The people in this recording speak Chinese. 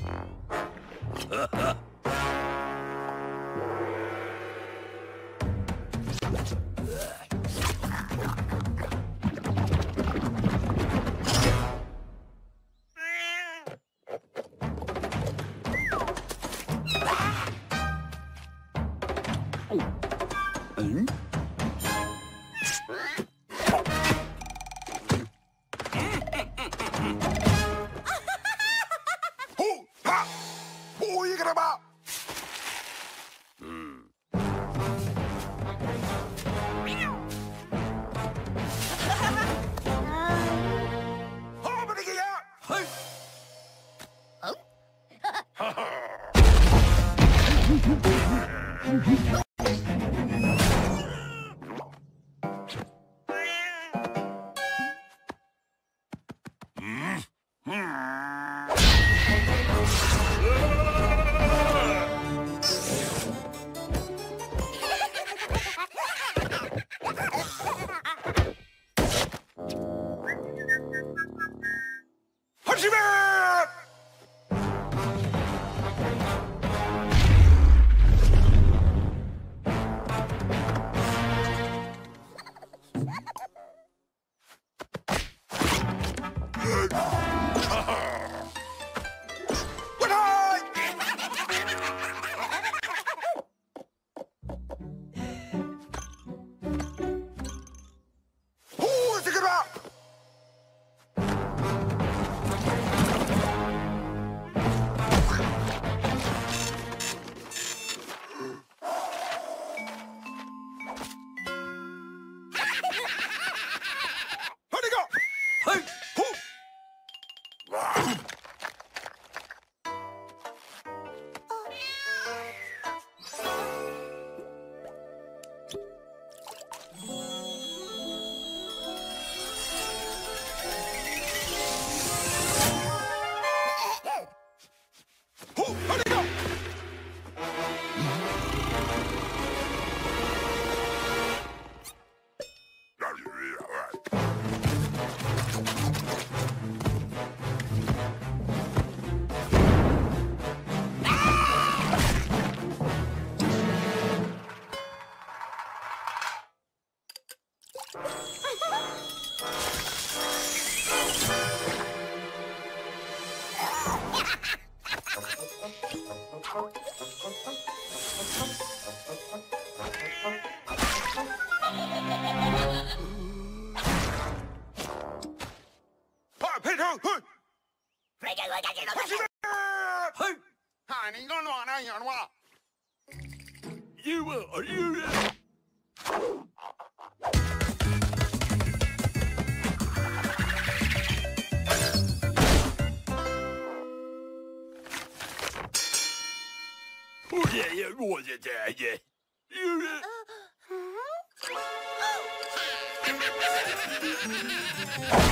Mm-hmm. 嘿，飞起来，飞起来，飞起来！嘿，看你干吗呢，你干吗？你娃儿，你娃儿。爷爷，爷爷，爷爷，爷爷。